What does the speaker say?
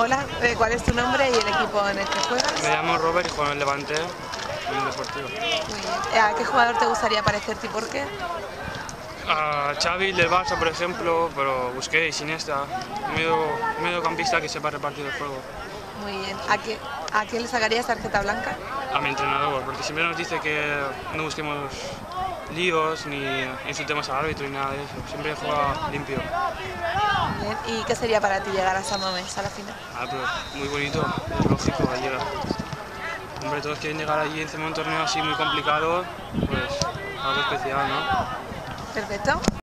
Hola, eh, ¿cuál es tu nombre y el equipo en el que juegas? Me llamo Robert y juego en el Levante, en el Deportivo. ¿A qué jugador te gustaría parecerte y por qué? A Xavi del Barça, por ejemplo, pero Busquets, Iniesta, un medio, mediocampista que sepa repartir el juego. Muy bien. ¿A, qué, ¿A quién le sacarías tarjeta blanca? A mi entrenador, porque siempre nos dice que no busquemos líos ni insultemos al árbitro ni nada de eso. Siempre juega limpio. ¿Y qué sería para ti llegar a San Mamés a la final? Ah, pero muy bonito, es lógico, llegar. Hombre, todos quieren llegar allí encima de un torneo así muy complicado, pues algo especial, ¿no? Perfecto.